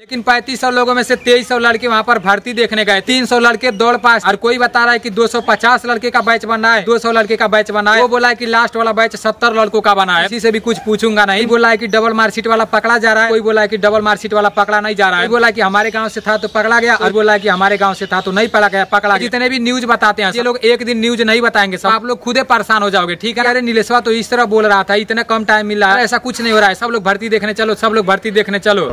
लेकिन पैंतीस सौ लोगों में से तेईस सौ लड़के वहाँ पर भर्ती देखने गए। तीन सौ लड़के दौड़ पास। और कोई बता रहा है कि 250 लड़के का बैच बना है। 200 लड़के का बैच बना है। वो बोला है कि लास्ट वाला बैच 70 लड़कों का बना है। इसी से भी कुछ पूछूँगा नहीं। बोला है कि डबल मार्कशीट वाला पकड़ा जा रहा है। कोई बोला है कि डबल मार्कशीट वाला पकड़ा नहीं जा रहा है। बोला की हमारे गाँव से था तो पकड़ा गया। और बोला की हमारे गाँव से था तो नहीं पकड़ा गया। पकड़ा जितने भी न्यूज़ बताते हैं, ये लोग एक दिन न्यूज़ नहीं बताएँगे। सब आप लोग खुदे परेशान हो जाओगे। ठीक है? अरे नीलेश्वर तो इस तरह बोल रहा था। इतना कम टाइम मिल रहा है। ऐसा कुछ नहीं हो रहा है। सब लोग भर्ती देखने चलो। सब लोग भर्ती देखने चलो।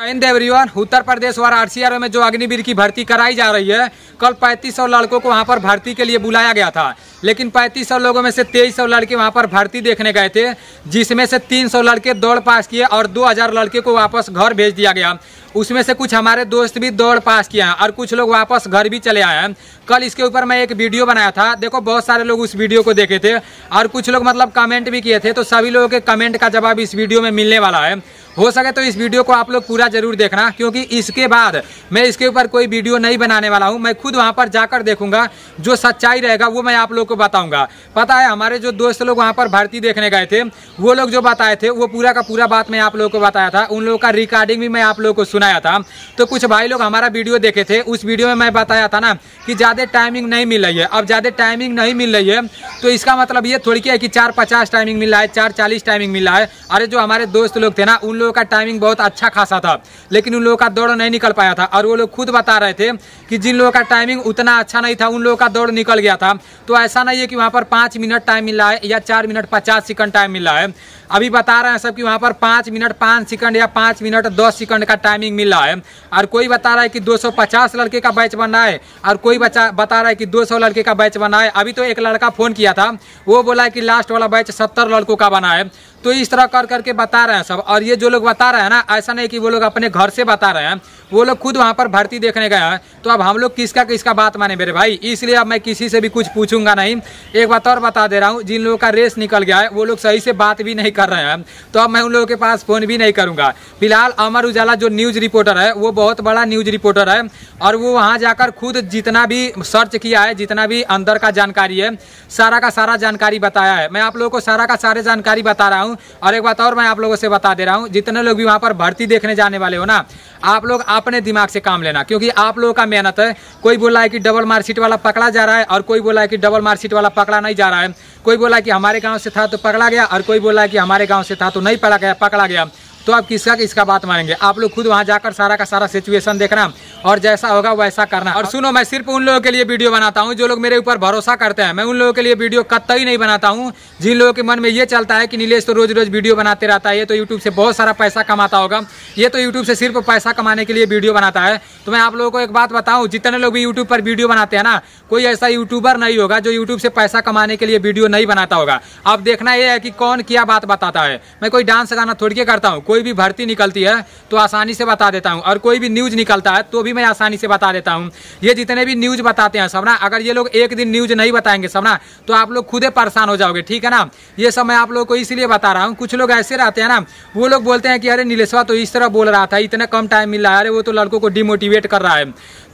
हिंद एवरीवन उत्तर प्रदेश और आरसीआर में जो अग्निवीर की भर्ती कराई जा रही है, कल 3500 लड़कों को वहाँ पर भर्ती के लिए बुलाया गया था। लेकिन 3500 लोगों में से 2300 लड़के वहाँ पर भर्ती देखने गए थे, जिसमें से 300 लड़के दौड़ पास किए और 2000 लड़के को वापस घर भेज दिया गया। उसमें से कुछ हमारे दोस्त भी दौड़ पास किए हैं और कुछ लोग वापस घर भी चले आए हैं। कल इसके ऊपर मैं एक वीडियो बनाया था, देखो बहुत सारे लोग उस वीडियो को देखे थे और कुछ लोग मतलब कमेंट भी किए थे तो सभी लोगों के कमेंट का जवाब इस वीडियो में मिलने वाला है। हो सके तो इस वीडियो को आप लोग पूरा ज़रूर देखना, क्योंकि इसके बाद मैं इसके ऊपर कोई वीडियो नहीं बनाने वाला हूँ। मैं खुद वहाँ पर जाकर देखूँगा, जो सच्चाई रहेगा वो मैं आप लोग को बताऊँगा। पता है, हमारे जो दोस्त लोग वहाँ पर भर्ती देखने गए थे, वो लोग जो बताए थे, वो पूरा का पूरा बात मैं आप लोग को बताया था। उन लोगों का रिकॉर्डिंग भी मैं आप लोगों को सुनाया था। तो कुछ भाई लोग हमारा वीडियो देखे थे, उस वीडियो में मैं बताया था ना, कि ज़्यादा टाइमिंग नहीं मिल रही है। अब ज़्यादा टाइमिंग नहीं मिल रही है तो इसका मतलब ये थोड़ी क्या है कि चार पचास टाइमिंग मिल रहा है, चार चालीस टाइमिंग मिल रहा है। अरे जो हमारे दोस्त लोग थे ना, उन लोगों का टाइमिंग बहुत अच्छा खासा था, लेकिन उन लोगों का दौड़ नहीं निकल पाया था। और वो लोग खुद बता रहे थे कि जिन लोगों का टाइमिंग उतना अच्छा नहीं था, उन लोगों का दौड़ निकल गया था। तो ऐसा नहीं है कि वहाँ पर पाँच मिनट टाइम मिला है या चार मिनट पचास सेकंड टाइम मिला है। अभी बता रहे हैं सब कि वहाँ पर पाँच मिनट पाँच सेकंड या पाँच मिनट दस सेकंड का टाइमिंग मिल रहा है। और कोई बता रहा है कि 250 लड़के का बैच बन है, और कोई बच्चा बता रहा है कि 200 लड़के का बैच बना है। अभी तो एक लड़का फ़ोन किया था, वो बोला है कि लास्ट वाला बैच सत्तर लड़कों का बना है। तो इस तरह कर करके बता रहे हैं सब। और ये जो लोग बता रहे हैं ना, ऐसा नहीं कि वो लोग अपने घर से बता रहे हैं, वो लोग खुद वहाँ पर भर्ती देखने गए हैं। तो अब हम लोग किसका किसका बात माने मेरे भाई? इसलिए अब मैं किसी से भी कुछ पूछूँगा नहीं। एक बात और बता दे रहा हूँ, जिन लोगों का रेस निकल गया है, वो लोग सही से बात भी नहीं कर रहे हैं तो अब मैं उन लोगों के पास फ़ोन भी नहीं करूँगा। फ़िलहाल अमर उजाला जो न्यूज़ रिपोर्टर है, वो बहुत बड़ा न्यूज़ रिपोर्टर है, और वो वहाँ जाकर खुद जितना भी सर्च किया है, जितना भी अंदर का जानकारी है, सारा का सारा जानकारी बताया है। मैं आप लोगों को सारा का सारे जानकारी बता रहा हूँ, और एक बात और मैं आप लोगों से बता दे रहा हूँ, जितने लोग भी वहाँ पर भर्ती देखने जाने वाले हो ना आप लोग अपने दिमाग से काम लेना, क्योंकि आप लोगों का मेहनत है। कोई बोला है कि डबल मार्कशीट वाला पकड़ा जा रहा है और कोई बोला है कि डबल मार्कशीट वाला पकड़ा नहीं जा रहा है। कोई बोला कि हमारे गाँव से था तो पकड़ा गया, और कोई बोला कि हमारे गाँव से था तो नहीं पकड़ा गया पकड़ा गया। तो आप किसका किसका बात मानेंगे? आप लोग खुद वहाँ जाकर सारा का सारा सिचुएशन देखना और जैसा होगा वैसा करना। और सुनो, मैं सिर्फ़ उन लोगों के लिए वीडियो बनाता हूँ जो लोग मेरे ऊपर भरोसा करते हैं। मैं उन लोगों के लिए वीडियो कतई नहीं बनाता हूँ, जिन लोगों के मन में ये चलता है कि नीलेष तो रोज रोज वीडियो बनाते रहता है। ये तो यूट्यूब से बहुत सारा पैसा कमाता होगा। ये तो यूट्यूब से सिर्फ़ पैसा कमाने के लिए वीडियो बनाता है। तो मैं आप लोगों को एक बात बताऊँ, जितने लोग भी यूट्यूब पर वीडियो बनाते हैं ना, कोई ऐसा यूट्यूबर नहीं होगा जो यूट्यूब से पैसा कमाने के लिए वीडियो नहीं बनाता होगा। अब देखना यह है कि कौन क्या बात बताता है। मैं कोई डांस गाना थोड़ी करता हूँ, कोई भी भर्ती निकलती है तो आसानी से बता देता हूँ। और कोई भी न्यूज़ निकलता है तो भी मैं आसानी से बता देता हूँ। ये जितने भी न्यूज़ बताते हैं सब ना अगर ये लोग एक दिन न्यूज़ नहीं बताएँगे सब ना तो आप लोग खुदे परेशान हो जाओगे, ठीक है ना? ये सब मैं आप लोग को इसलिए बता रहा हूँ, कुछ लोग ऐसे रहते हैं ना, वो लोग बोलते हैं कि, अरे नीलेश्वर तो इस तरह बोल रहा था, इतना कम टाइम मिल रहा है, अरे, वो तो लड़कों को डिमोटिवेट कर रहा है।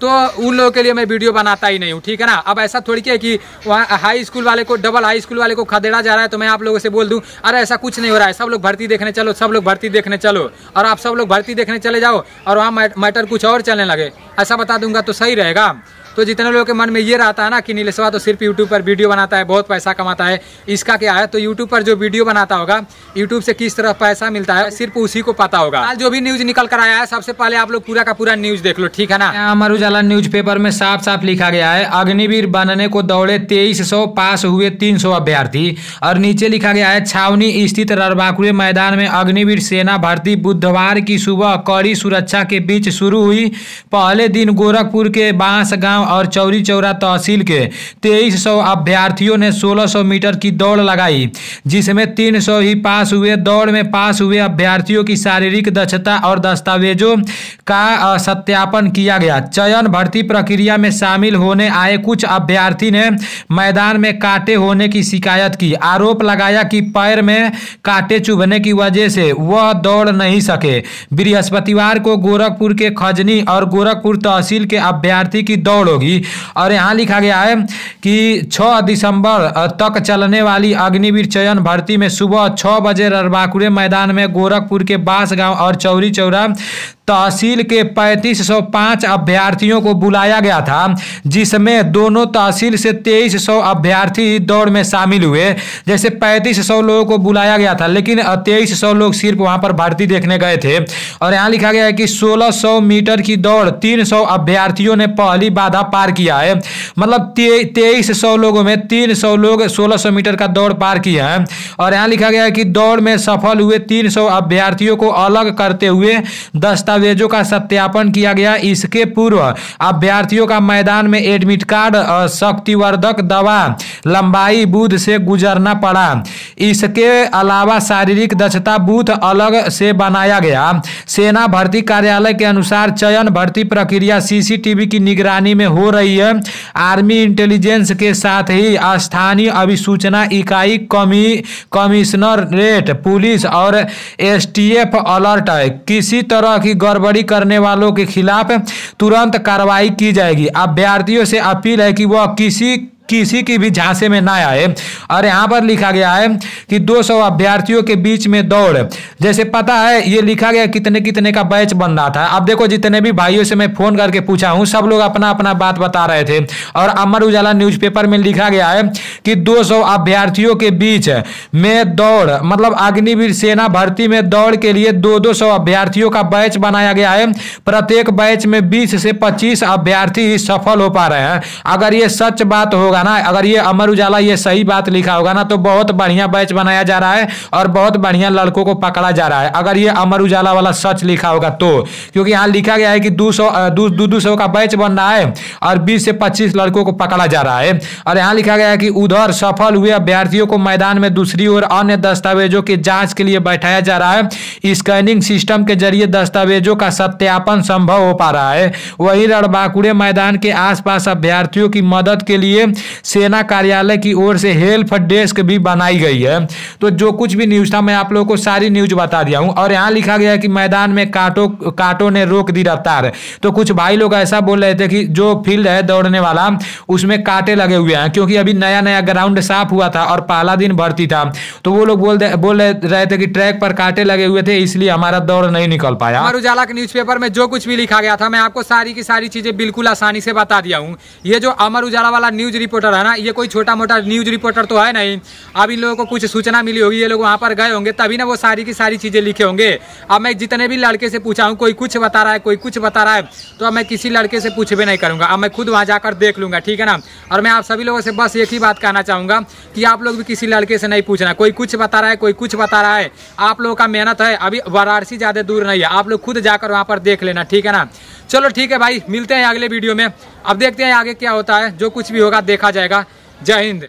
तो उन लोगों के लिए मैं वीडियो बनाता ही नहीं हूँ, ठीक है ना? अब ऐसा थोड़ी क्या है कि वहाँ हाई स्कूल वाले को डबल हाई स्कूल वाले को खदेड़ा जा रहा है तो मैं आप लोगों से बोल दूँ, अरे, ऐसा कुछ नहीं हो रहा है, सब लोग भर्ती देखने, चलो, सब लोग भर्ती देखने चलो और आप सब लोग भर्ती देखने चले जाओ और वहाँ मैटर कुछ और चलने लगे। ऐसा बता दूँगा तो सही रहेगा। तो जितने लोगों के मन में ये रहता है ना कि नीलेश्वर तो सिर्फ़ यूट्यूब पर वीडियो बनाता है, बहुत पैसा कमाता है, इसका क्या है? तो यूट्यूब पर जो वीडियो बनाता होगा यूट्यूब से किस तरह पैसा मिलता है, सिर्फ़ उसी को पता होगा। आज जो भी न्यूज़ निकल कर आया है, सबसे पहले आप लोग पूरा का पूरा न्यूज़ देख लो, ठीक है ना? अमर उजाला न्यूज़ पेपर में साफ़ साफ़ लिखा गया है, अग्निवीर बनने को दौड़े तेईस पास हुए तीन अभ्यर्थी। और नीचे लिखा गया है, छावनी स्थित ररबाकुरे मैदान में अग्निवीर सेना भर्ती बुधवार की सुबह कड़ी सुरक्षा के बीच शुरू हुई। पहले दिन गोरखपुर के बाँस गाँव और चौरी चौरा तहसील के 2300 अभ्यर्थियों ने 1600 मीटर की दौड़ लगाई, जिसमें 300 ही पास हुए। दौड़ में पास हुए अभ्यर्थियों की शारीरिक दक्षता और दस्तावेजों का सत्यापन किया गया। चयन भर्ती प्रक्रिया में शामिल होने आए कुछ अभ्यर्थी ने मैदान में कांटे होने की शिकायत की। आरोप लगाया कि पैर में कांटे चुभने की वजह से वह दौड़ नहीं सके। बृहस्पतिवार को गोरखपुर के खजनी और गोरखपुर तहसील के अभ्यर्थी की दौड़ होगी। और यहाँ लिखा गया है कि 6 दिसंबर तक चलने वाली अग्निवीर चयन भर्ती में सुबह छः बजे ररबाकुरे मैदान में गोरखपुर के बास गाँव और चौरी चौरा तहसील के 3505 अभ्यर्थियों को बुलाया गया था, जिसमें दोनों तहसील से 2300 अभ्यर्थी दौड़ में शामिल हुए। जैसे 3500 लोगों को बुलाया गया था, लेकिन 2300 लोग सिर्फ़ वहाँ पर भर्ती देखने गए थे। और यहाँ लिखा गया है कि 1600 मीटर की दौड़ 300 अभ्यर्थियों ने पहली बाधा पार किया है। मतलब तेईस सौ लोगों में 300 लोग सोलह सौ मीटर का दौड़ पार किया है। और यहाँ लिखा गया है कि दौड़ में सफल हुए 300 अभ्यर्थियों को अलग करते हुए दस्तावेजों का सत्यापन किया गया। इसके पूर्व अभ्यर्थियों का मैदान में एडमिट कार्ड शक्तिवर्धक दवा, लंबाई बूथ से गुजरना पड़ा। इसके अलावा शारीरिक दक्षता बूथ अलग से बनाया गया। सेना भर्ती कार्यालय के अनुसार चयन भर्ती प्रक्रिया सीसीटीवी की निगरानी में हो रही है। आर्मी इंटेलिजेंस के साथ ही स्थानीय अभिसूचना इकाई कमी कमिश्नरेट पुलिस और एसटीएफ अलर्ट है। किसी तरह की गड़बड़ी करने वालों के खिलाफ तुरंत कार्रवाई की जाएगी। अभ्यर्थियों से अपील है कि वह किसी किसी की भी झांसे में ना आए। और यहाँ पर लिखा गया है कि 200 अभ्यर्थियों के बीच में दौड़। जैसे पता है, ये लिखा गया कितने कितने का बैच बन रहा था। अब देखो, जितने भी भाइयों से मैं फ़ोन करके पूछा हूँ, सब लोग अपना अपना बात बता रहे थे। और अमर उजाला न्यूज़पेपर में लिखा गया है कि दो अभ्यर्थियों के बीच में दौड़ मतलब अग्निवीर सेना भर्ती में दौड़ के लिए दो दो सौ अभ्यर्थियों का बैच बनाया गया है। प्रत्येक बैच में बीस से पच्चीस अभ्यर्थी ही सफल हो पा रहे हैं। अगर ये सच बात होगा ना, अगर ये अमर उजाला ये सही बात लिखा होगा ना तो बहुत बढ़िया बैच बनाया जा रहा है और बहुत बढ़िया लड़कों को पकड़ा जा रहा है। अगर ये अमर उजाला वाला सच लिखा होगा तो क्योंकि यहाँ लिखा गया है कि दो सौ दो सौ का बैच बन रहा है और बीस से पच्चीस लड़कों को पकड़ा जा रहा है। और यहाँ लिखा गया है कि उधर सफल हुए। अभ्यर्थियों को मैदान में दूसरी ओर अन्य दस्तावेजों की जाँच के लिए बैठाया जा रहा है। स्कैनिंग सिस्टम के ज़रिए दस्तावेजों का सत्यापन संभव हो पा रहा है। वही रणबांकुड़े मैदान के आसपास अभ्यर्थियों की मदद के लिए सेना कार्यालय की ओर से हेल्प डेस्क भी बनाई गई है। तो जो कुछ भी न्यूज़ था, मैं आप लोगों को सारी न्यूज़ बता दिया हूँ। और यहाँ लिखा गया है कि मैदान में काटो काटो ने रोक दी रफ्तार। तो कुछ भाई लोग ऐसा बोल रहे थे कि जो फ़ील्ड है दौड़ने वाला, उसमें कांटे लगे हुए हैं, क्योंकि अभी नया नया ग्राउंड साफ़ हुआ था और पहला दिन भर्ती था। तो वो लोग बोल बोल रहे थे कि ट्रैक पर कांटे लगे हुए थे, इसलिए हमारा दौड़ नहीं निकल पाया। अमर उजाला के न्यूज़पेपर में जो कुछ भी लिखा गया था, मैं आपको सारी की सारी चीज़ें बिल्कुल आसानी से बता दिया हूँ। ये जो अमर उजाला वाला न्यूज़ रिपोर्टर है ना, ये कोई छोटा मोटा न्यूज़ रिपोर्टर तो है नहीं। अब इन लोगों को कुछ सूचना मिली होगी, ये लोग वहाँ पर गए होंगे, तभी ना वो सारी की सारी चीज़ें लिखे होंगे। अब मैं जितने भी लड़के से पूछा हूँ, कोई कुछ बता रहा है, कोई कुछ बता रहा है तो अब मैं किसी लड़के से पूछ भी नहीं करूँगा। अब मैं खुद वहाँ जाकर देख लूँगा, ठीक है ना? और मैं आप सभी लोगों से बस एक ही बात कहना चाहूँगा कि आप लोग भी किसी लड़के से नहीं पूछना। कोई कुछ बता रहा है, कोई कुछ बता रहा है। आप लोगों का मेहनत है। अभी वाराणसी ज़्यादा दूर नहीं है। आप लोग खुद जाकर वहाँ पर देख लेना, ठीक है ना? चलो ठीक है भाई, मिलते हैं अगले वीडियो में। अब देखते हैं आगे क्या होता है। जो कुछ भी होगा, देखा जाएगा। जय हिंद।